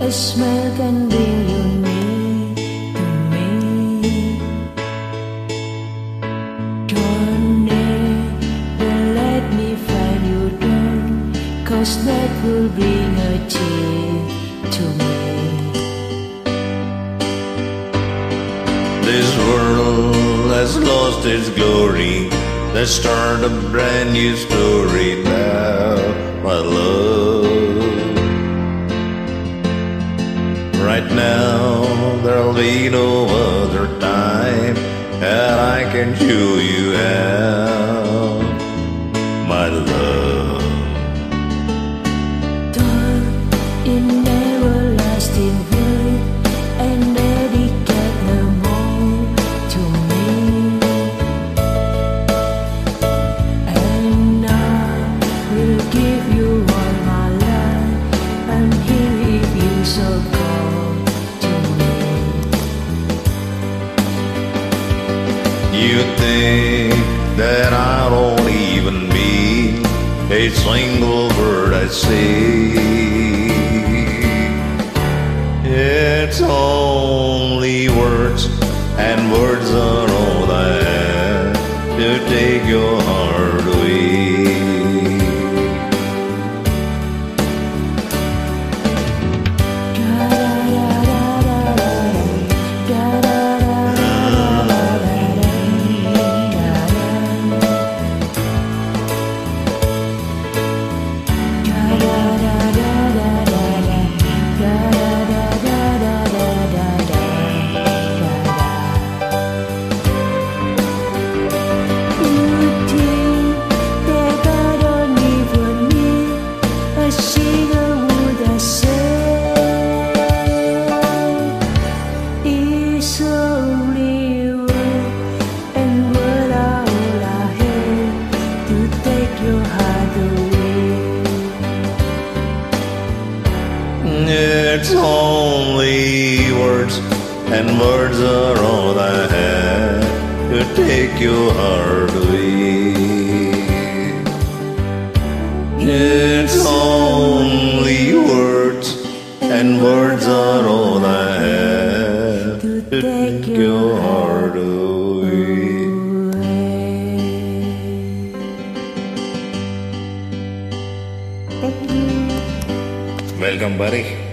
a smile can bring you near to me. Don't ever let me find you down, cause that will bring a tear to me. This world has lost its glory. Let's start a brand new story now, my love. Right now, there'll be no other time that I can show you. how, You think that I don't even mean a single word I say. It's only words, and words are all have to take your heart It's only words, and words are all I have to take your heart away. It's only words, and words Welcome, buddy.